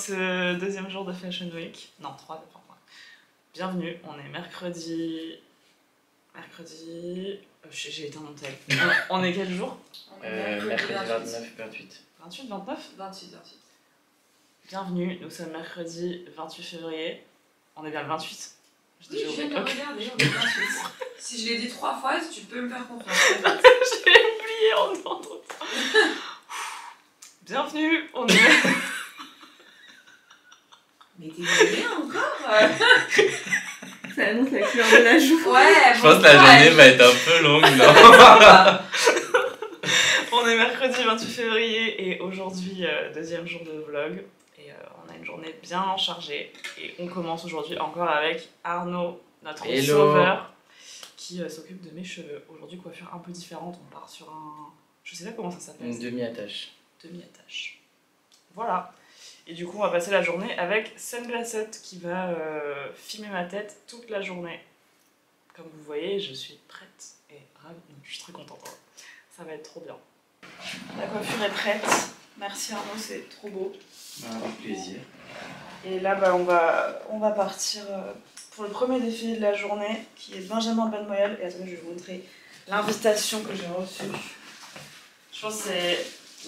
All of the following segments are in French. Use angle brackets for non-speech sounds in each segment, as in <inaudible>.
ce deuxième jour de Fashion Week. Non, trois, enfin, Bienvenue, on est mercredi. Mercredi. euh, J'ai j'ai éteint mon tel. <laughs> On- on est quel jour? Euh, mercredi 29, 28. 28, 29 28, 28. Bienvenue, nous sommes mercredi 28 février. On est bien le 28 Je Oui, dis je viens de ok. regarder, on est 28. <laughs> si je l'ai dit trois fois, tu peux me faire confiance. <laughs> J'ai oublié en entendant. Bienvenue, on est. Mais t'es encore <laughs> Ça annonce la couleur de la joue. Ouais, Je pense que la journée va être un peu longue, <laughs> non <laughs> On est mercredi 28 février et aujourd'hui, euh, deuxième jour de vlog. Et euh, on a une journée bien chargée. Et on commence aujourd'hui encore avec Arnaud, notre Hello. sauveur, qui euh, s'occupe de mes cheveux. Aujourd'hui, coiffure un peu différente. On part sur un. Je sais pas comment ça s'appelle. Une demi-attache. demi-attache. Voilà. Et du coup, on va passer la journée avec Sunglassette qui va euh, filmer ma tête toute la journée. Comme vous voyez, je suis prête et ravie. Je suis très contente. hein. Ça va être trop bien. La coiffure est prête. Merci Arnaud, c'est trop beau. Avec plaisir. Et là, bah, on, va, on va partir euh, pour le premier défilé de la journée qui est Benjamin Benmoyel. Et attendez, je vais vous montrer l'invitation que j'ai reçue. Je pense que c'est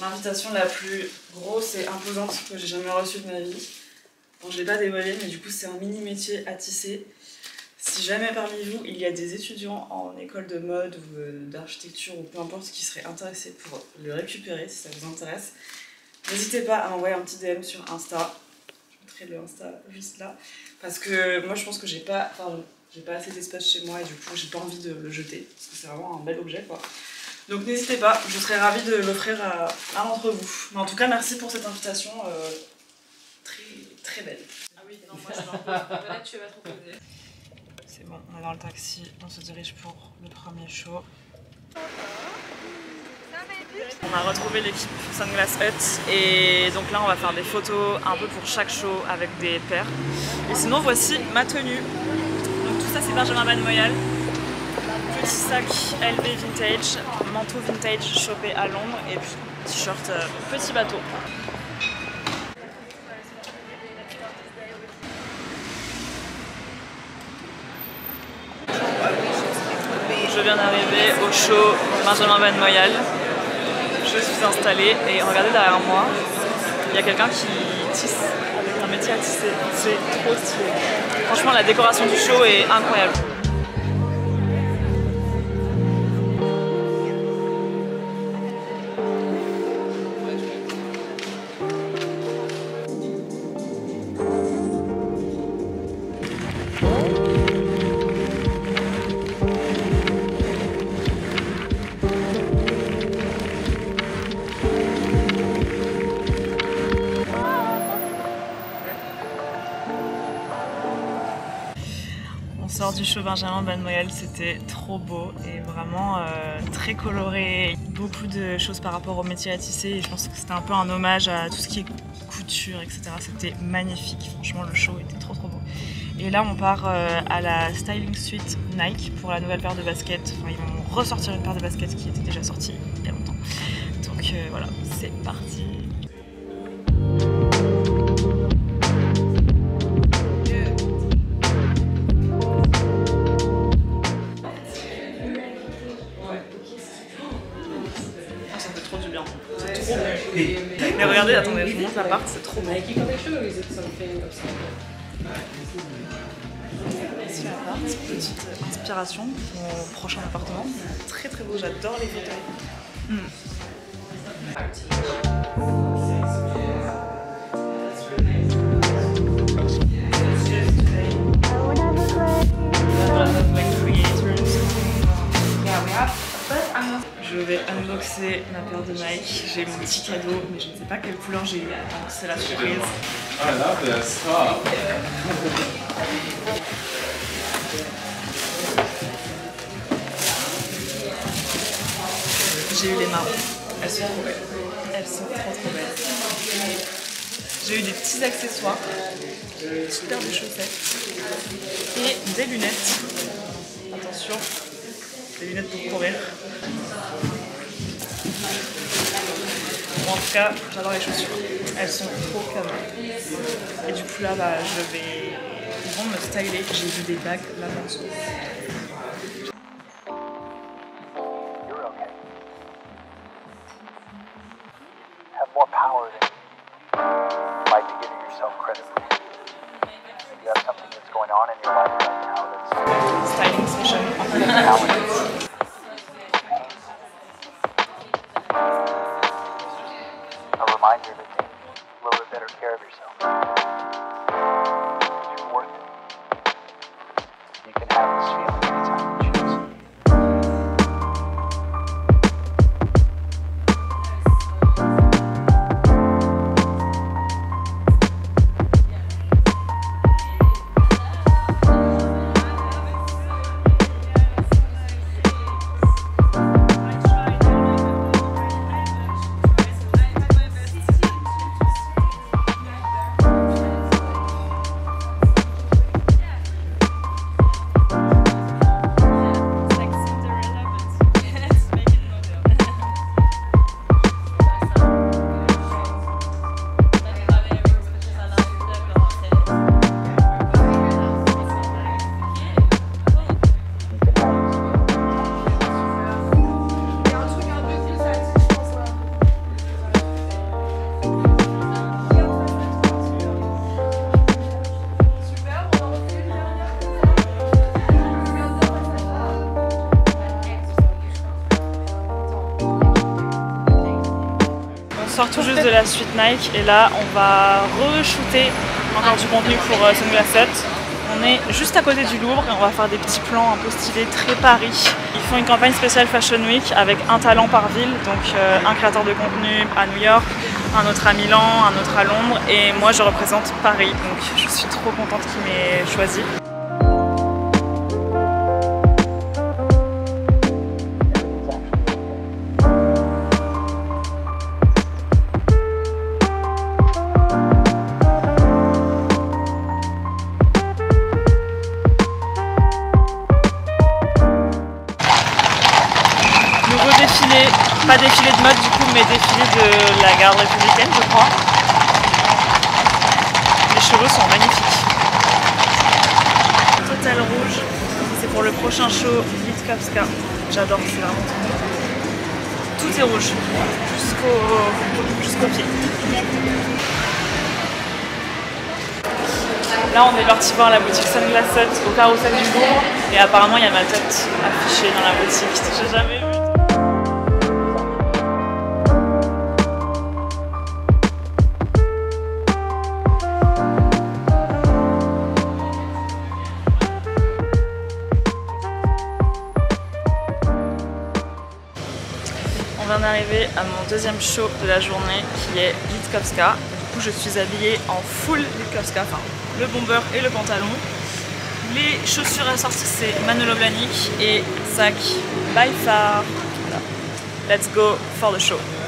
l'invitation la plus grosse et imposante que j'ai jamais reçue de ma vie. Bon, je l'ai pas dévoilé, mais du coup, c'est un mini métier à tisser. Si jamais parmi vous, il y a des étudiants en école de mode ou euh, d'architecture ou peu importe qui seraient intéressés pour le récupérer, si ça vous intéresse, n'hésitez pas à m'envoyer un petit DM sur Insta. Je mettrai le Insta juste là. Parce que moi, je pense que j'ai pas, j'ai pas assez d'espace chez moi et du coup, j'ai pas envie de le jeter. Parce que c'est vraiment un bel objet, quoi. Donc n'hésitez pas, je serais ravie de l'offrir à l'un d'entre vous. Mais en tout cas, merci pour cette invitation euh, très, très belle. Ah oui, non, moi je Là, tu vas trop. C'est bon, on est dans le taxi, on se dirige pour le premier show. On a retrouvé l'équipe Sunglass Hut et donc là on va faire des photos un peu pour chaque show avec des paires. Et sinon voici ma tenue. Donc tout ça c'est Benjamin Van Moyal. Petit sac LV vintage, manteau vintage chopé à Londres et puis t-shirt euh, petit bateau. Je viens d'arriver au show Benjamin Van Moyal. Je suis installée et regardez derrière moi, il y a quelqu'un qui tisse un métier à tisser. C'est trop stylé. Franchement, la décoration du show est incroyable. Du show Benjamin Moyal, c'était trop beau et vraiment euh, très coloré. Beaucoup de choses par rapport au métier à tisser et je pense que c'était un peu un hommage à tout ce qui est couture, etc. C'était magnifique, franchement le show était trop trop beau. Et là on part euh, à la Styling Suite Nike pour la nouvelle paire de baskets. Enfin, ils vont ressortir une paire de baskets qui était déjà sortie il y a longtemps. Donc euh, voilà, c'est parti. Montre l'appart, c'est trop bon. Ici l'appart, petite inspiration pour mon prochain appartement. Très très beau, j'adore les fauteuils. Hmm. Je vais unboxer ma paire de Nike. J'ai mon petit cadeau, mais je ne sais pas quelle couleur j'ai eu. Donc c'est la surprise. I love this. Oh. J'ai eu les marrons. Elles sont trop belles. Elles sont trop trop belles. J'ai eu des petits accessoires, une petite paire de chaussettes et des lunettes. Attention, des lunettes pour courir. En tout cas, j'adore les chaussures. Elles sont trop canon. Et du coup là, bah, je vais... Vont me styler. J'ai vu des bagues là-bas reminder to take a little bit better care of yourself. You're worth it. You can have this feeling suite Nike et là on va re-shooter encore du contenu pour euh, Sunglasset. On est juste à côté du Louvre et on va faire des petits plans un peu stylés, très Paris. Ils font une campagne spéciale Fashion Week avec un talent par ville, donc euh, un créateur de contenu à New York, un autre à Milan, un autre à Londres et moi je représente Paris. Donc je suis trop contente qu'il m'ait choisi. Pas défilé de mode du coup, mais défilé de la garde républicaine, je crois. Les chevaux sont magnifiques. Total rouge, c'est pour le prochain show Litkowska. J'adore, c'est vraiment trop. Tout est rouge, jusqu'au pied. Là, on est parti voir la boutique Sunglasset au carrousel du Louvre et apparemment il y a ma tête affichée dans la boutique. J'ai jamais vient d'arriver à mon deuxième show de la journée qui est Litkowska. Du coup, je suis habillée en full Litkowska, enfin le bomber et le pantalon. Les chaussures assorties, c'est Manolo Blahnik et sac by far. Let's go for the show.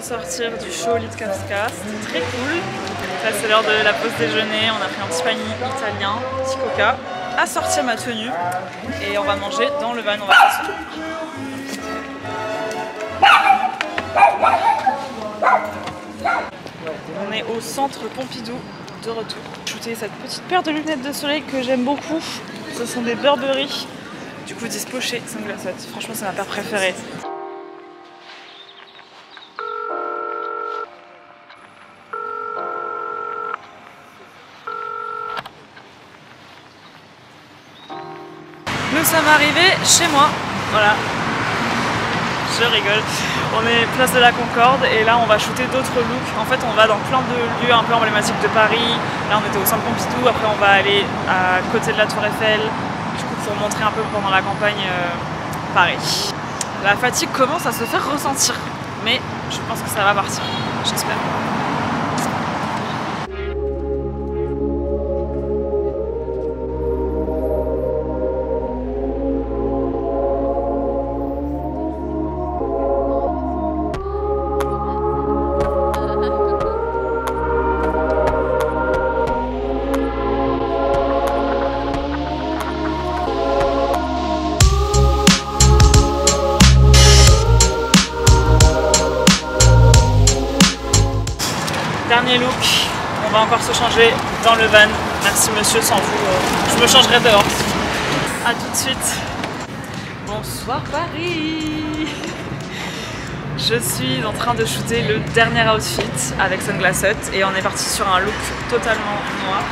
Sortir du show Litkowska, c'était très cool. Là c'est l'heure de la pause déjeuner, on a pris un petit panier italien, un petit coca, à sortir ma tenue et on va manger dans le van, on va tour. On est au centre Pompidou de retour. Shooté cette petite paire de lunettes de soleil que j'aime beaucoup. Ce sont des Burberry. Du coup dispo chez Sunglasset. Franchement c'est ma paire préférée. Sommes arrivés chez moi. Voilà. Je rigole. On est place de la Concorde et là on va shooter d'autres looks. En fait on va dans plein de lieux un peu emblématiques de Paris. Là on était au Centre Pompidou, après on va aller à côté de la Tour Eiffel. Du coup pour montrer un peu pendant la campagne euh, Paris. La fatigue commence à se faire ressentir. Mais je pense que ça va partir. J'espère. Dans le van. Merci monsieur, sans vous, euh, je me changerai dehors. A tout de suite. Bonsoir Paris Je suis en train de shooter le dernier outfit avec Sunglass Hut et on est parti sur un look totalement noir.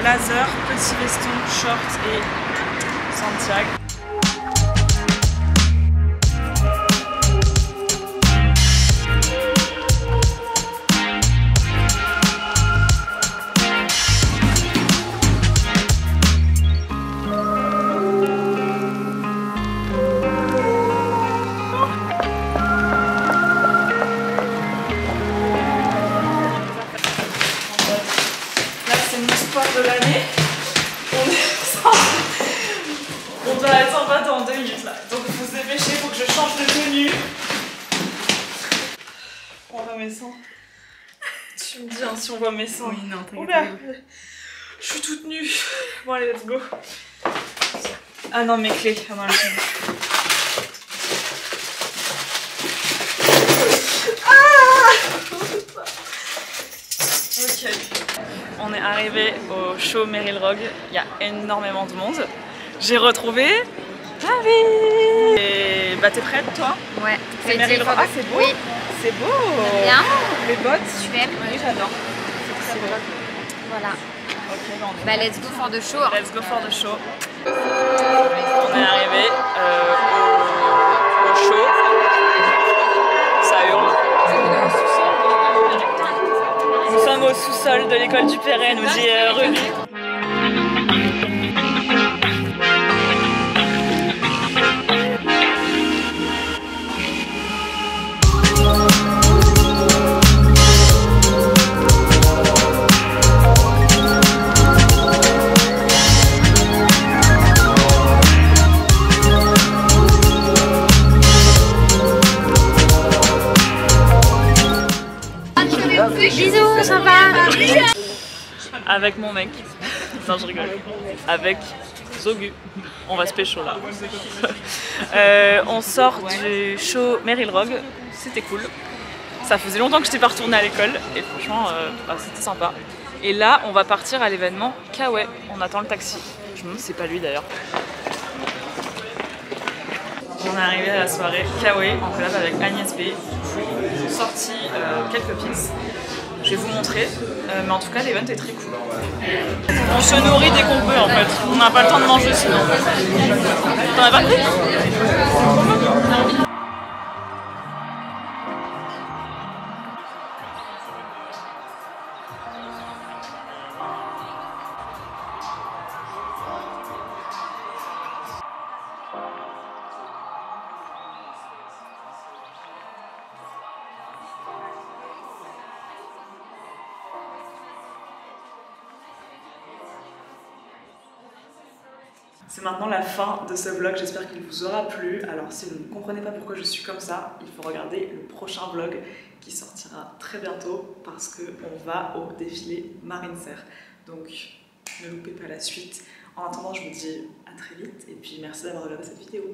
Blazer, petit veston, short et Santiago. Voit mes seins. <laughs> Tu me dis hein, si on voit mes seins. Oui, non, t'inquiète Oula, pas. je suis toute nue. <laughs> Bon, allez, let's go. Ah non, mes clés. Ah non, elles sont- Ok. On est arrivé au show Meryl Rogue. Il y a énormément de monde. J'ai retrouvé Paris. Et bah t'es prête toi? Ouais, C'est Meryl Rogue. Ah c'est beau. Oui, C'est beau. bien, Les bottes. tu aimes Oui j'adore. C'est beau. Voilà. Ok, bah, Bah, let's go for the show. Let's go for the show. On est arrivé euh, au, au show. Ça hurle. Nous sommes au sous-sol de l'école du Perret, nous dit euh, Ruby. Mec. Non, je rigole. Avec Zogu. On va se pécho là. <laughs> Euh, on sort du show Meryl Rogue. C'était cool. Ça faisait longtemps que je n'étais pas retournée à l'école et franchement, euh, bah, c'était sympa. Et là, on va partir à l'événement Kawaii. On attend le taxi. Je me demande c'est pas lui d'ailleurs. On est arrivé à la soirée Kawaii en collab avec Agnès B. Sorti euh, quelques pièces. Je vais vous montrer, euh, mais en tout cas l'event est très cool. On se nourrit dès qu'on peut en fait. On n'a pas le temps de manger sinon. T'en as pas pris? C'est maintenant la fin de ce vlog, j'espère qu'il vous aura plu. Alors si vous ne comprenez pas pourquoi je suis comme ça, il faut regarder le prochain vlog qui sortira très bientôt parce qu'on va au défilé Marine Serre. Donc ne loupez pas la suite. En attendant, je vous dis à très vite et puis merci d'avoir regardé cette vidéo.